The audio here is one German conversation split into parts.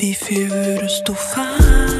Vi furustofan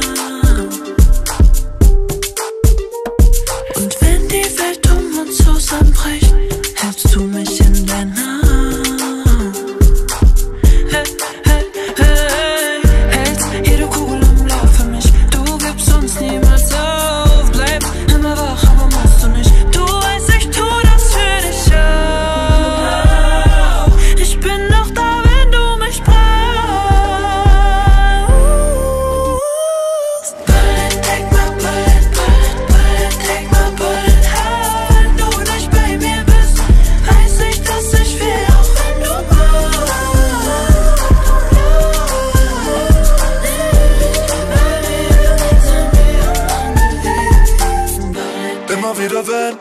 wenn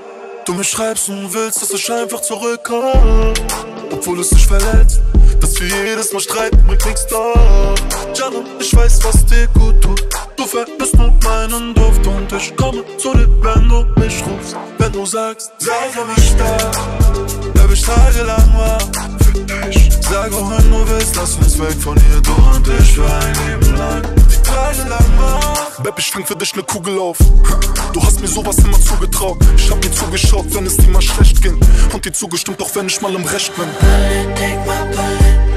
du mir schreibst und willst, dass ich einfach zurückkomme. Obwohl es dich verletzt, dass wir jedes Mal streiten, bringt nichts da Jano, ich weiß, was dir gut tut. Du vermisst nur meinen Duft und ich komme zu dir, wenn du mich rufst. Wenn du sagst, sei für mich da. Bleib ich tagelang wach für dich. Sag, wohin du willst, lass uns weg von hier, du und ich für ein Leben lang. Die Tage lang wach Baby, ich fang für dich ne Kugel auf. Du hast mir sowas immer zugetraut. Ich hab dir zugeschaut, wenn es dir mal schlecht ging. Und dir zugestimmt, auch wenn ich mal im Recht bin. Bullet,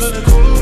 gonna cool